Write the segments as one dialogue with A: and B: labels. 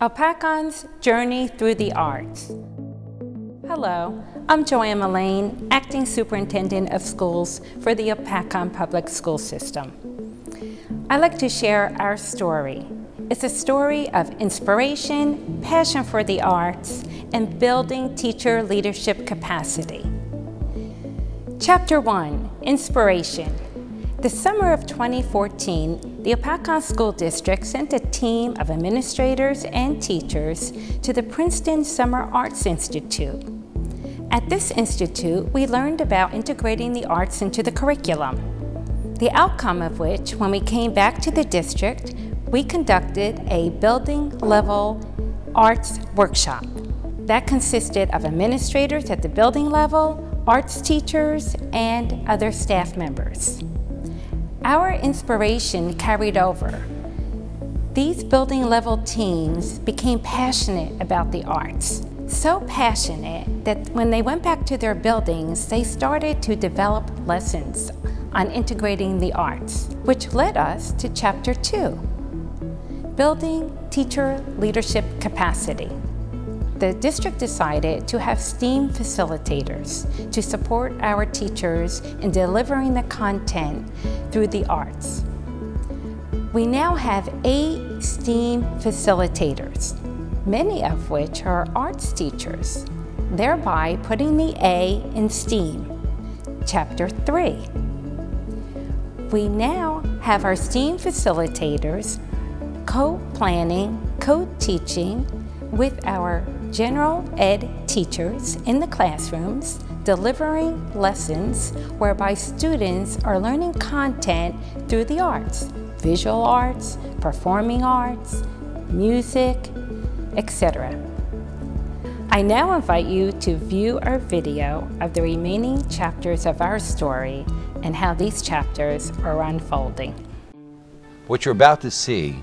A: Hopatcong's Journey Through the Arts. Hello, I'm Joanne Mullane, Acting Superintendent of Schools for the Opakon Public School System. I'd like to share our story. It's a story of inspiration, passion for the arts, and building teacher leadership capacity. Chapter 1, Inspiration. The summer of 2014, the Hopatcong School District sent a team of administrators and teachers to the Princeton Summer Arts Institute. At this institute, we learned about integrating the arts into the curriculum. The outcome of which, when we came back to the district, we conducted a building level arts workshop. That consisted of administrators at the building level, arts teachers, and other staff members. Our inspiration carried over. These building level teams became passionate about the arts. So passionate that when they went back to their buildings, they started to develop lessons on integrating the arts, which led us to chapter two, building teacher leadership capacity the district decided to have STEAM facilitators to support our teachers in delivering the content through the arts. We now have eight STEAM facilitators, many of which are arts teachers, thereby putting the A in STEAM. Chapter 3. We now have our STEAM facilitators co-planning, co-teaching with our general ed teachers in the classrooms delivering lessons whereby students are learning content through the arts, visual arts, performing arts, music, etc. I now invite you to view our video of the remaining chapters of our story and how these chapters are unfolding.
B: What you're about to see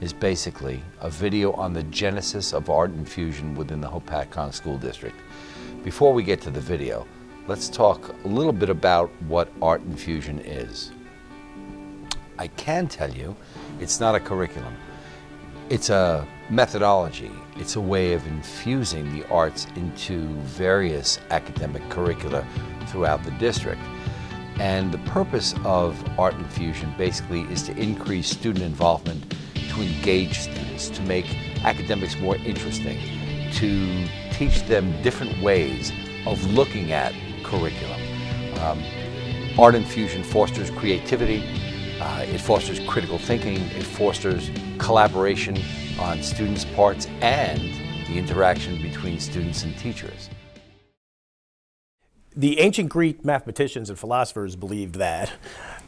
B: is basically a video on the genesis of art infusion within the Hopatcong School District. Before we get to the video, let's talk a little bit about what art infusion is. I can tell you it's not a curriculum. It's a methodology. It's a way of infusing the arts into various academic curricula throughout the district. And the purpose of art infusion basically is to increase student involvement to engage students, to make academics more interesting, to teach them different ways of looking at curriculum. Um, Art Infusion fosters creativity, uh, it fosters critical thinking, it fosters collaboration on students' parts and the interaction between students and teachers.
C: The ancient Greek mathematicians and philosophers believed that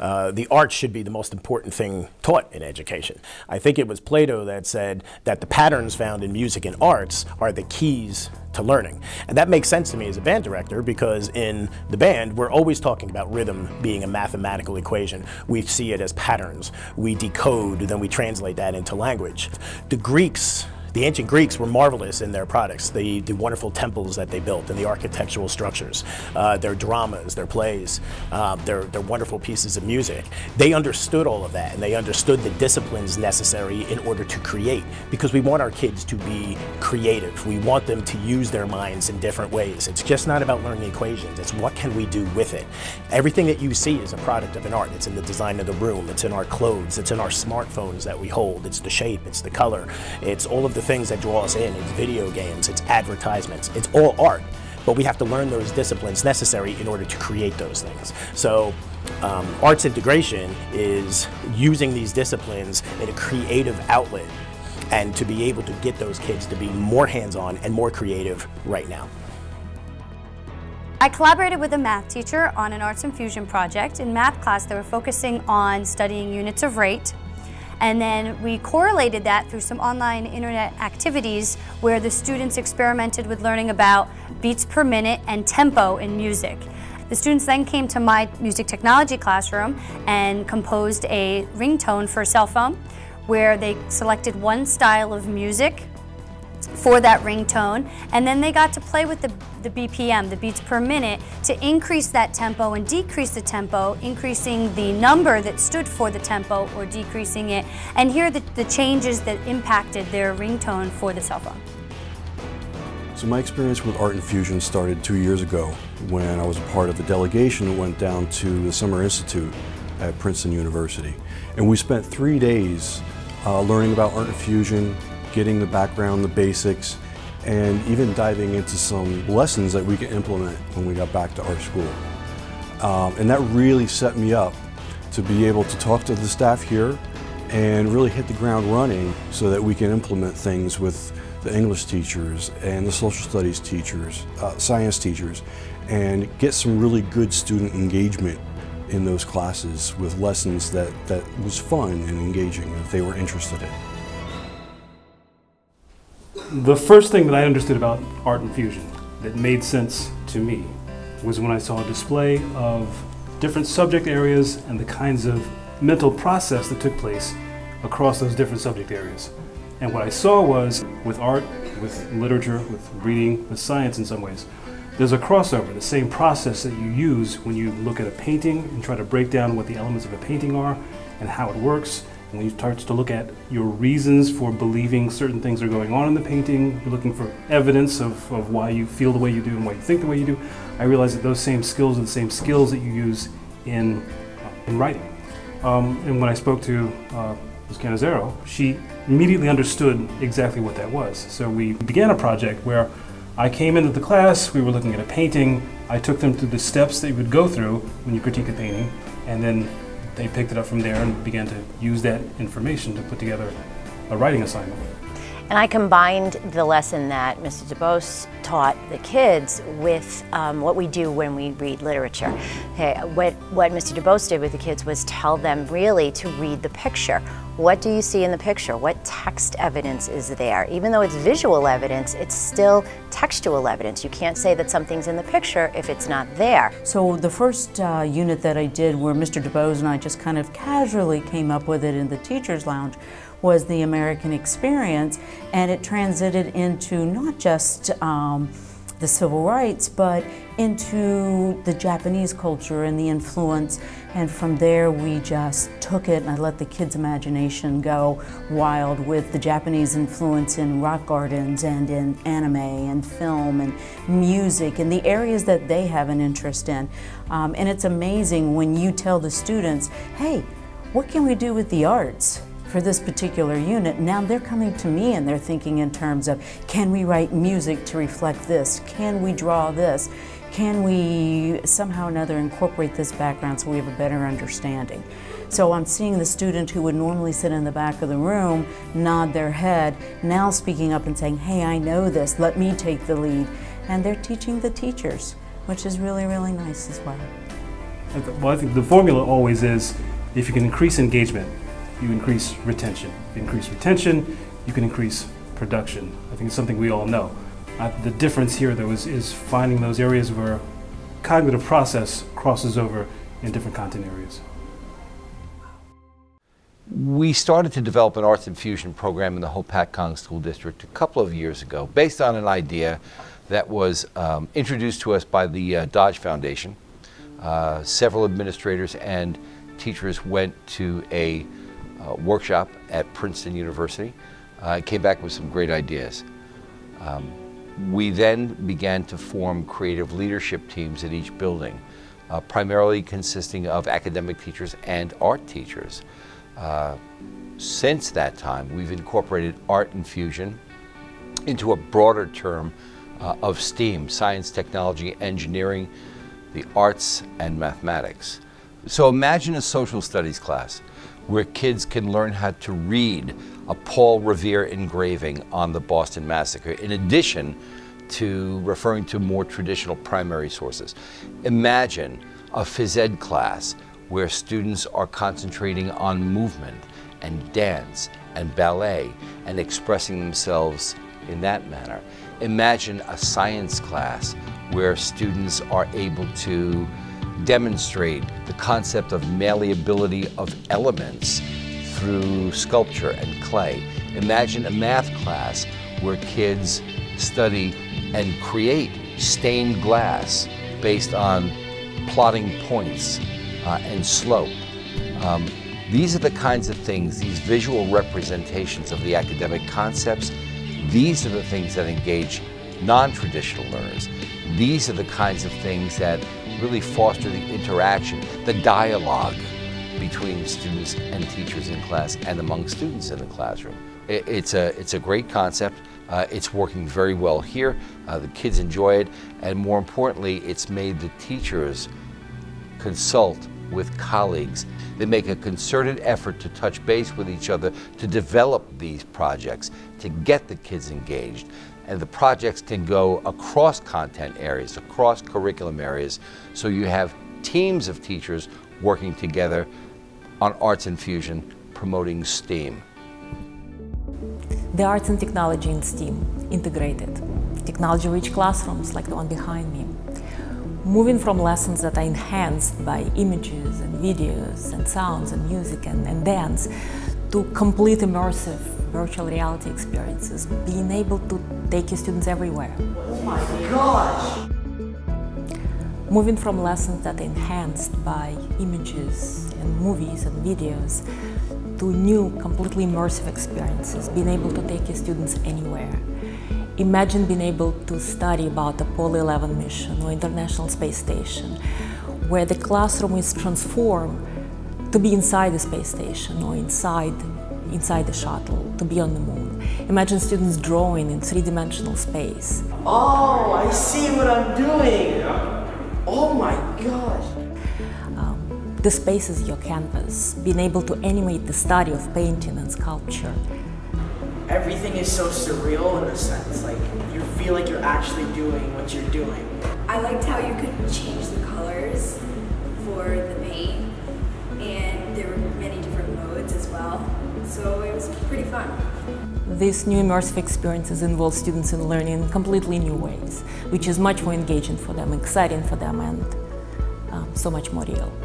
C: uh, the arts should be the most important thing taught in education. I think it was Plato that said that the patterns found in music and arts are the keys to learning. And that makes sense to me as a band director because in the band, we're always talking about rhythm being a mathematical equation. We see it as patterns. We decode, then we translate that into language. The Greeks the ancient Greeks were marvelous in their products, the, the wonderful temples that they built and the architectural structures, uh, their dramas, their plays, uh, their, their wonderful pieces of music. They understood all of that and they understood the disciplines necessary in order to create because we want our kids to be creative. We want them to use their minds in different ways. It's just not about learning equations, it's what can we do with it. Everything that you see is a product of an art. It's in the design of the room, it's in our clothes, it's in our smartphones that we hold, it's the shape, it's the color, it's all of the things that draw us in. It's video games, it's advertisements, it's all art. But we have to learn those disciplines necessary in order to create those things. So um, arts integration is using these disciplines in a creative outlet and to be able to get those kids to be more hands-on and more creative right now.
D: I collaborated with a math teacher on an arts infusion project. In math class, they were focusing on studying units of rate, and then we correlated that through some online internet activities where the students experimented with learning about beats per minute and tempo in music. The students then came to my music technology classroom and composed a ringtone for a cell phone where they selected one style of music for that ringtone, and then they got to play with the, the BPM, the beats per minute, to increase that tempo and decrease the tempo, increasing the number that stood for the tempo or decreasing it, and hear the, the changes that impacted their ringtone for the cell phone.
E: So my experience with Art Infusion started two years ago when I was a part of a delegation that went down to the Summer Institute at Princeton University. And we spent three days uh, learning about Art Infusion, getting the background, the basics, and even diving into some lessons that we could implement when we got back to our school. Um, and that really set me up to be able to talk to the staff here and really hit the ground running so that we can implement things with the English teachers and the social studies teachers, uh, science teachers, and get some really good student engagement in those classes with lessons that, that was fun and engaging that they were interested in.
F: The first thing that I understood about art infusion that made sense to me was when I saw a display of different subject areas and the kinds of mental process that took place across those different subject areas. And what I saw was with art, with literature, with reading, with science in some ways, there's a crossover, the same process that you use when you look at a painting and try to break down what the elements of a painting are and how it works. When you start to look at your reasons for believing certain things are going on in the painting, you're looking for evidence of, of why you feel the way you do and why you think the way you do, I realized that those same skills are the same skills that you use in, uh, in writing. Um, and when I spoke to uh, Ms. Canizero, she immediately understood exactly what that was. So we began a project where I came into the class, we were looking at a painting, I took them through the steps that you would go through when you critique a painting, and then they picked it up from there and began to use that information to put together a writing assignment.
G: And I combined the lesson that Mr. DuBose taught the kids with um, what we do when we read literature. Okay, what, what Mr. DuBose did with the kids was tell them really to read the picture. What do you see in the picture? What text evidence is there? Even though it's visual evidence, it's still textual evidence. You can't say that something's in the picture if it's not there.
H: So the first uh, unit that I did where Mr. DuBose and I just kind of casually came up with it in the teacher's lounge was the American experience, and it transited into not just um, the civil rights, but into the Japanese culture and the influence. And from there, we just took it and I let the kids' imagination go wild with the Japanese influence in rock gardens and in anime and film and music and the areas that they have an interest in. Um, and it's amazing when you tell the students, hey, what can we do with the arts? For this particular unit. Now they're coming to me and they're thinking in terms of can we write music to reflect this? Can we draw this? Can we somehow or another incorporate this background so we have a better understanding? So I'm seeing the student who would normally sit in the back of the room nod their head, now speaking up and saying, hey, I know this, let me take the lead. And they're teaching the teachers, which is really, really nice as well.
F: Well, I think the formula always is if you can increase engagement, you increase retention. If you increase retention, you can increase production. I think it's something we all know. Uh, the difference here, though, is, is finding those areas where cognitive process crosses over in different content areas.
B: We started to develop an arts infusion program in the Hopatcong School District a couple of years ago based on an idea that was um, introduced to us by the uh, Dodge Foundation. Uh, several administrators and teachers went to a uh, workshop at Princeton University. Uh, came back with some great ideas. Um, we then began to form creative leadership teams at each building, uh, primarily consisting of academic teachers and art teachers. Uh, since that time, we've incorporated art infusion into a broader term uh, of STEAM, science, technology, engineering, the arts, and mathematics. So imagine a social studies class where kids can learn how to read a Paul Revere engraving on the Boston Massacre, in addition to referring to more traditional primary sources. Imagine a phys ed class where students are concentrating on movement and dance and ballet and expressing themselves in that manner. Imagine a science class where students are able to demonstrate the concept of malleability of elements through sculpture and clay. Imagine a math class where kids study and create stained glass based on plotting points uh, and slope. Um, these are the kinds of things, these visual representations of the academic concepts, these are the things that engage non-traditional learners. These are the kinds of things that really foster the interaction, the dialogue between students and teachers in class and among students in the classroom. It's a, it's a great concept. Uh, it's working very well here. Uh, the kids enjoy it. And more importantly, it's made the teachers consult with colleagues. They make a concerted effort to touch base with each other to develop these projects, to get the kids engaged. And the projects can go across content areas, across curriculum areas, so you have teams of teachers working together on arts infusion, promoting STEAM.
I: The arts and technology in STEAM integrated, technology-rich classrooms like the one behind me, moving from lessons that are enhanced by images and videos and sounds and music and, and dance to complete immersive virtual reality experiences, being able to take your students everywhere.
J: Oh my gosh!
I: Moving from lessons that are enhanced by images and movies and videos to new, completely immersive experiences, being able to take your students anywhere. Imagine being able to study about the Apollo 11 mission or International Space Station, where the classroom is transformed to be inside the space station or inside, inside the shuttle, to be on the moon. Imagine students drawing in three-dimensional space.
J: Oh, I see what I'm doing. Oh my gosh.
I: Um, the space is your canvas, being able to animate the study of painting and sculpture
J: everything is so surreal in a sense. Like you feel like you're actually doing what you're doing.
K: I liked how you could change the colors for the paint, well. So it was pretty fun.
I: These new immersive experiences involve students in learning in completely new ways, which is much more engaging for them, exciting for them, and um, so much more real.